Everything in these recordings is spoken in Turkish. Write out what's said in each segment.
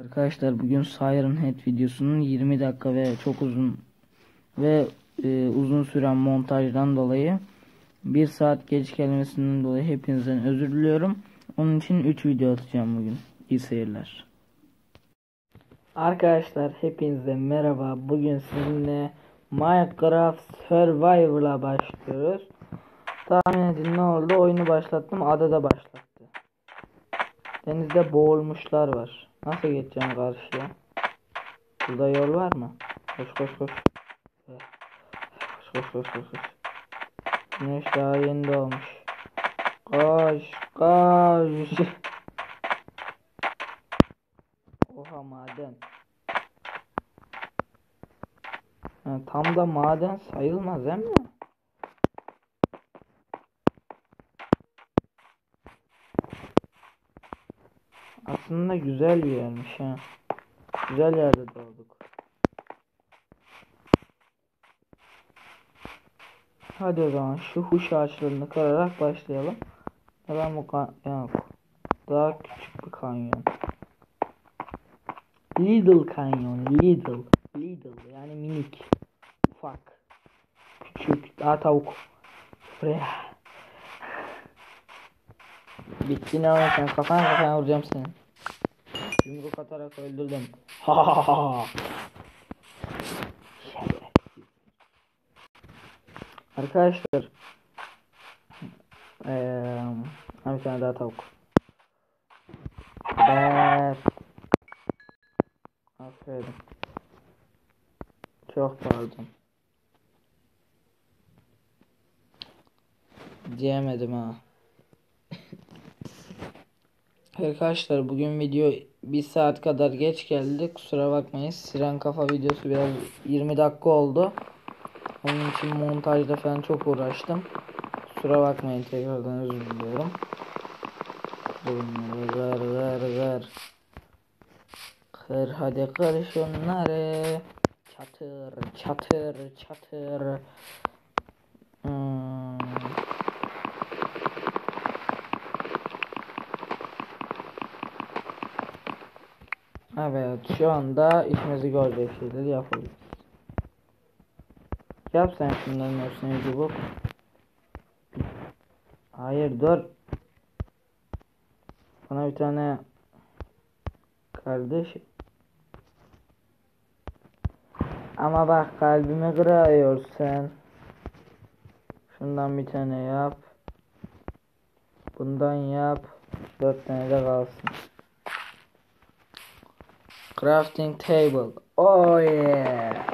Arkadaşlar bugün Siren Head videosunun 20 dakika ve çok uzun ve e, uzun süren montajdan dolayı 1 saat geç gelmesinden dolayı hepinizden özür diliyorum. Onun için 3 video atacağım bugün. İyi seyirler. Arkadaşlar hepinize merhaba. Bugün sizinle Minecraft Survival'a başlıyoruz. Tahmin edin ne oldu? Oyunu başlattım. Adada başlattı. Denizde boğulmuşlar var. Nasıl geçeceğim karşıya? Burada yol var mı? Koş koş koş. Koş koş koş koş. koş. Güneş daha yeni doğmuş. Koş koş. Oha maden. Ha, tam da maden sayılmaz değil mi? Aslında güzel bir yermiş ha. Güzel yerde doğduk. Hadi o zaman şu huş ağaçlarını kırarak başlayalım. Neden bu kan. Daha küçük bir kanyon. Little kanyon. Little. Little yani minik. Ufak. Küçük. Daha tavuk. Buraya. Bitti ne var sen kafana kafana vuracağım seni. Yumruk atarak öldürdüm. Ha ha ha. Arkadaşlar ee, bir tane daha tavuk. Evet. Aferin. Çok pardon. Diyemedim ha. Arkadaşlar bugün video bir saat kadar geç geldi. Kusura bakmayın. Siren kafa videosu biraz 20 dakika oldu. Onun için montajda falan çok uğraştım. Kusura bakmayın tekrardan özür diliyorum. Ver ver ver. Kır hadi kır şunları. Çatır çatır çatır. Hmm. Evet şu anda işimizi görecek şeyleri yapabiliriz. Yap sen şunların hepsini çubuk. Hayır dur. Bana bir tane kardeş. Ama bak kalbimi kırıyorsun. Şundan bir tane yap. Bundan yap. Dört tane de kalsın. Crafting table. Oh yeah.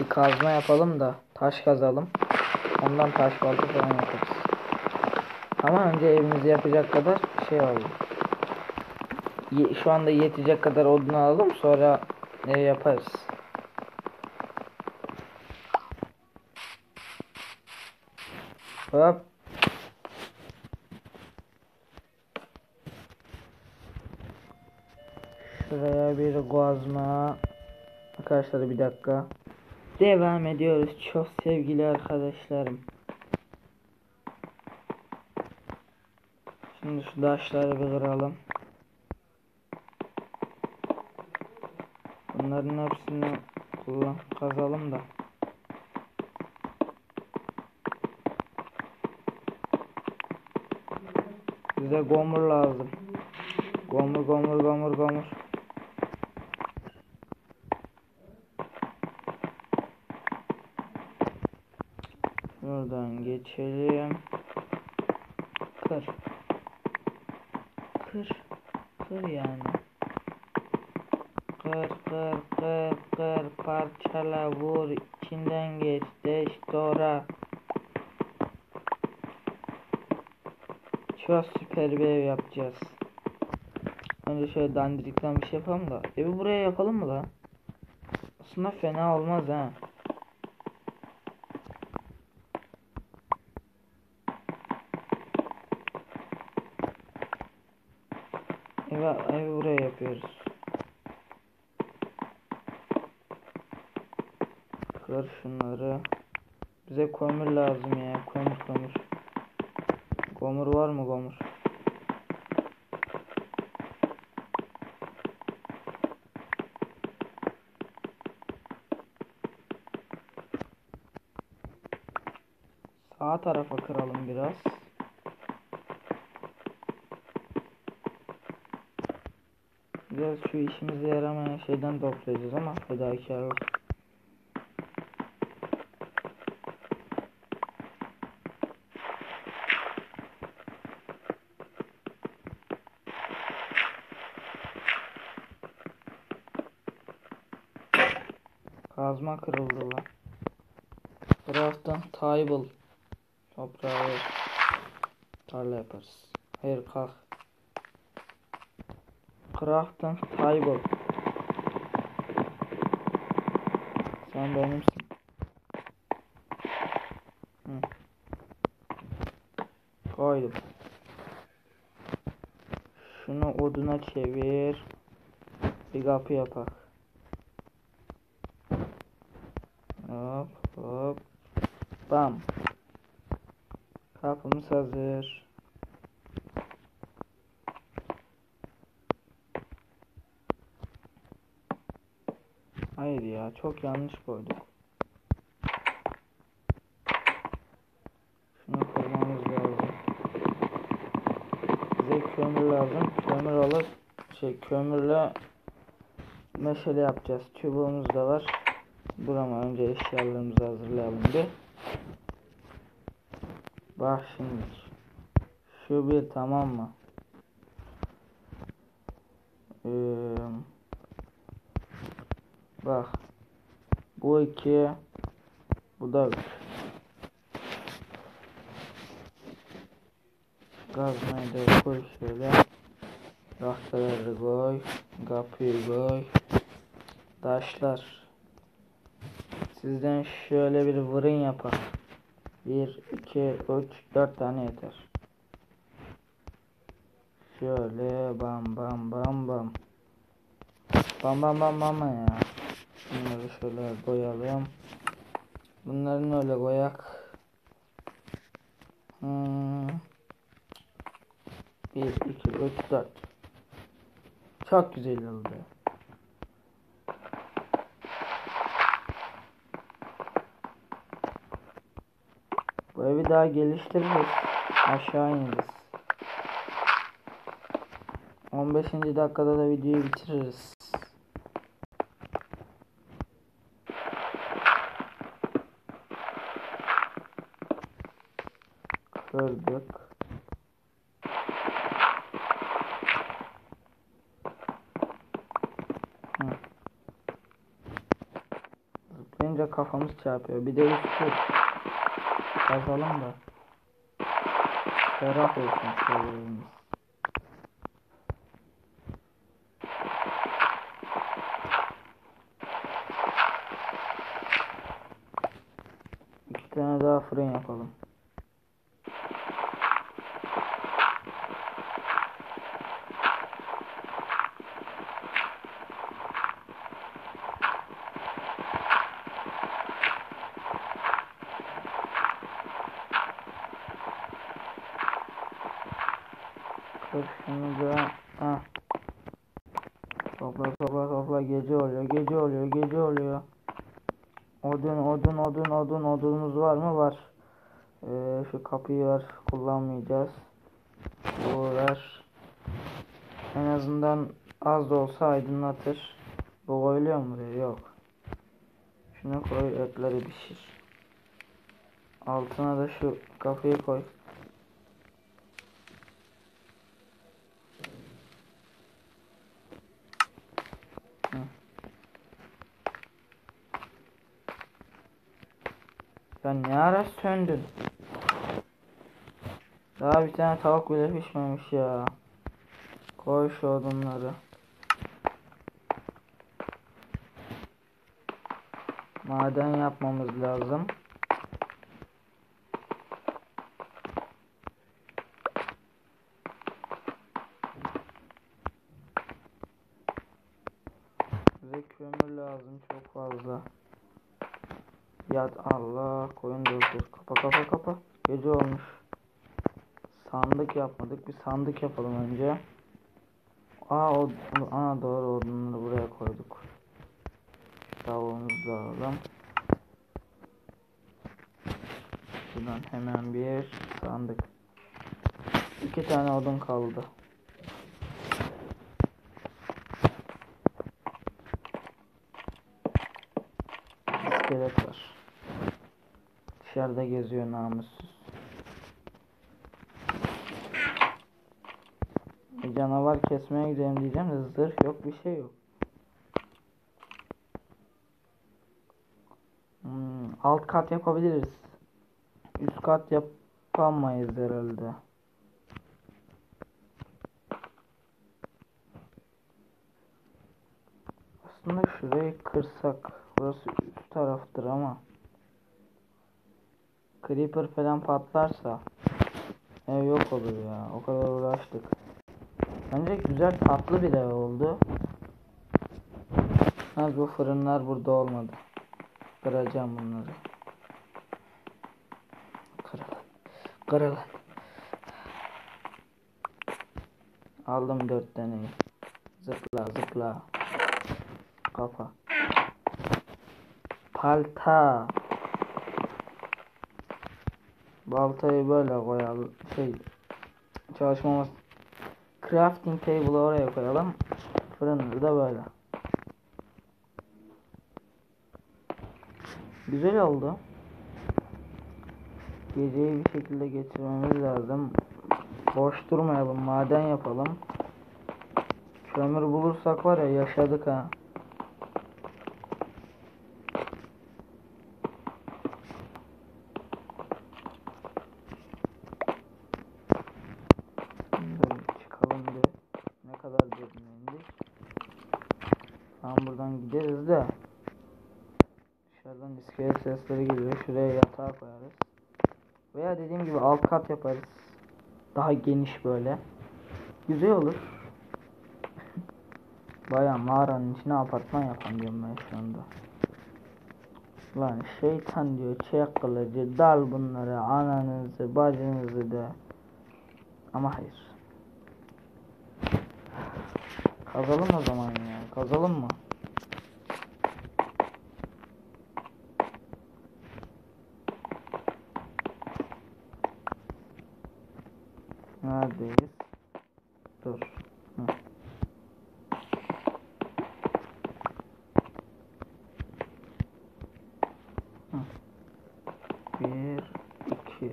Bir kazma yapalım da taş kazalım. Ondan taş balta falan yaparız. Ama önce evimizi yapacak kadar şey alalım. Ye şu anda yetecek kadar odun alalım sonra ev yaparız. Şuraya bir kazma. Arkadaşlar bir dakika. Devam ediyoruz çok sevgili arkadaşlarım. Şimdi şu taşları bir kıralım. Bunların hepsini kullan kazalım da. Bize gomur lazım. Gomur gomur gomur gomur. Şuradan geçelim. Kır. Kır. Kır yani. Kır kır kır kır parçala vur içinden geç deş doğra. Çok süper bir ev yapacağız. Önce şöyle dandirikten bir şey yapalım da. Evi buraya yapalım mı lan? Aslında fena olmaz ha. Evi, evi buraya yapıyoruz. Kır şunları. Bize kömür lazım ya. Kömür kömür. Gomur var mı gomur? Sağ tarafa kıralım biraz. Biraz şu işimize yaramayan şeyden toplayacağız ama fedakarlık. Kazma kırıldı lan. Birazdan table toprağı tarla yaparız. Hayır kalk. Crafton table. Sen benimsin. Hı. Koydum. Şunu oduna çevir. Bir kapı yapak. Bam. Kapımız hazır. Hayır ya çok yanlış koyduk. Şunu koymamız lazım. Bize kömür lazım. Kömür alıp şey kömürle meşale yapacağız. Çubuğumuz da var. Burama önce eşyalarımızı hazırlayalım bir. Bak şimdi. Şu bir tamam mı? Ee, bak. Bu iki. Bu da üç. Gazmayı da koy şöyle. Tahtaları koy. Kapıyı koy. Taşlar. Sizden şöyle bir fırın yapalım. 1, 2, 3, 4 tane yeter. Şöyle bam bam bam bam. Bam bam bam bam ya. Bunları şöyle koyalım. Bunların öyle koyak. Hmm. 1, 2, 3, 4. Çok güzel oldu. Bu evi daha geliştiririz. Aşağı ineriz. 15. dakikada da videoyu bitiririz. Hı. Zıplayınca kafamız çarpıyor. Bir de üstü kazalım da. Ferah olsun şöyle. İki tane daha fırın yapalım. Kır şunu da. Ha. Topla topla topla gece oluyor gece oluyor gece oluyor. Odun odun odun odun odunumuz var mı? Var. Ee, şu kapıyı var kullanmayacağız. Bu ver. En azından az da olsa aydınlatır. Bu koyuluyor mu buraya? Yok. Şunu koy etleri pişir. Altına da şu kapıyı koy. Ya ne ara söndün? Daha bir tane tavuk bile pişmemiş ya. Koy şu odunları. Maden yapmamız lazım. Ve kömür lazım çok fazla. Yat Allah koyun dur dur. Kapa kapa kapa. Gece olmuş. Sandık yapmadık. Bir sandık yapalım önce. Aa, o, aa doğru odunları buraya koyduk. Tavuğumuzu da alalım. Buradan hemen bir sandık. İki tane odun kaldı. İskelet var. Dışarıda geziyor namussuz. Bir canavar kesmeye gidelim diyeceğim de zırh yok bir şey yok. Hmm, alt kat yapabiliriz. Üst kat yapamayız herhalde. Aslında şurayı kırsak. Burası üst taraftır ama. Creeper falan patlarsa ev yok olur ya. O kadar uğraştık. Bence güzel tatlı bir ev oldu. Az bu fırınlar burada olmadı. Kıracağım bunları. Kırılın. Kırılın. Aldım dört taneyi. Zıpla zıpla. Kafa. Palta. Baltayı böyle koyalım. Şey çalışmamız crafting table'ı oraya koyalım. Fırını da böyle. Güzel oldu. Geceyi bir şekilde geçirmemiz lazım. Boş durmayalım. Maden yapalım. Kömür bulursak var ya yaşadık ha. Böyle çıkalım bir. Ne kadar derinlendik. Tamam buradan gideriz de. Dışarıdan iskelet sesleri geliyor. Şuraya yatağı koyarız. Veya dediğim gibi alt kat yaparız. Daha geniş böyle. Güzel olur. Baya mağaranın içine apartman yapan diyorum ben şu anda. Lan şeytan diyor çek kılıcı dal bunları ananızı bacınızı da. Ama hayır. Kazalım o zaman ya. Kazalım mı? Neredeyiz? Dur. Hı. Hı. Bir, iki.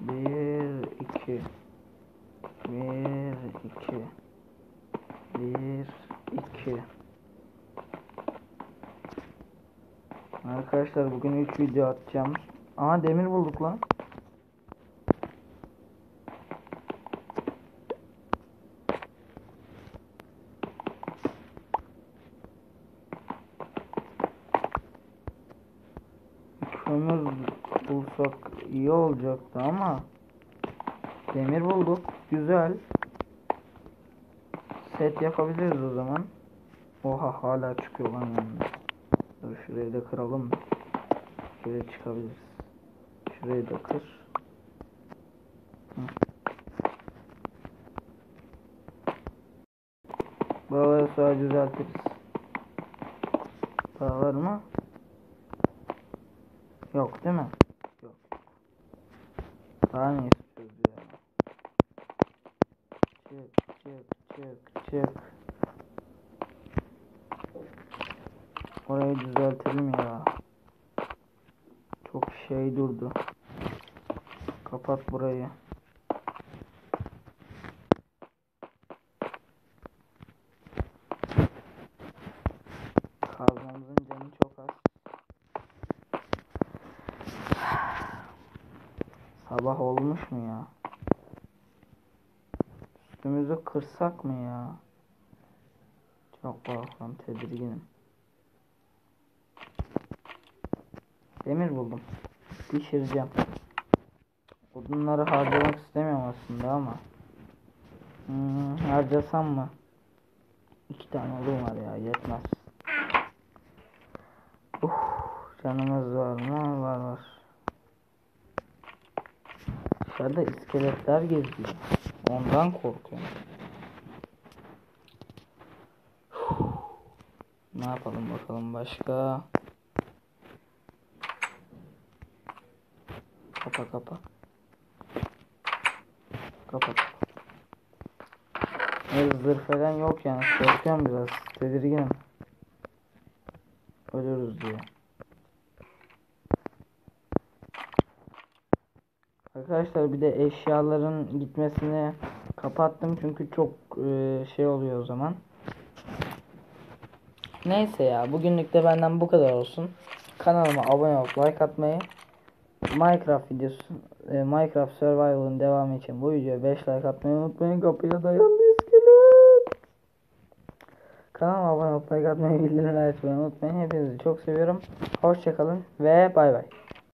Bir, iki. Bir, iki. Bir, iki. Arkadaşlar bugün 3 video atacağım. Aa demir bulduk lan. Kömür bulsak iyi olacaktı ama demir bulduk. Güzel. Set yapabiliriz o zaman. Oha hala çıkıyor lan yanında. Dur şurayı da kıralım. Şuraya çıkabiliriz. Şurayı da kır. Hı. Buraları sonra düzeltiriz. Daha mı? Yok değil mi? Daha ne istiyoruz ya? Çık çık çık çık. Orayı düzeltelim ya. Çok şey durdu. Kapat burayı. Kazmamızın canı çok az. Sabah olmuş mu ya? Üstümüzü kırsak mı ya? Çok korkuyorum tedirginim. Demir buldum. Pişireceğim. Odunları harcamak istemiyorum aslında ama. Hmm, harcasam mı? İki tane odun var ya yetmez. Uh, canımız var mı? Var var. Dışarıda iskeletler geziyor. Ondan korkuyorum. Ne yapalım bakalım başka? Kapa kapa. Kapat. Evet, zırh falan yok yani. Korkuyorum biraz. Tedirginim. Ölürüz diye. Arkadaşlar bir de eşyaların gitmesini kapattım çünkü çok e, şey oluyor o zaman. Neyse ya bugünlük de benden bu kadar olsun. Kanalıma abone olup like atmayı Minecraft videosu e, Minecraft Survival'ın devamı için bu videoya 5 like atmayı unutmayın. Kapıya dayandı iskelet. Kanalıma abone olup like atmayı bildirimleri açmayı unutmayın. Hepinizi çok seviyorum. Hoşçakalın ve bay bay.